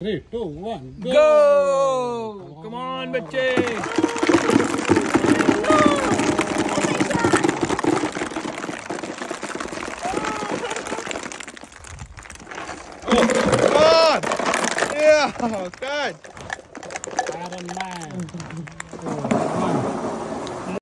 Three, two, one, go! Go! Come on, Bache! Oh, come on! Yeah, good.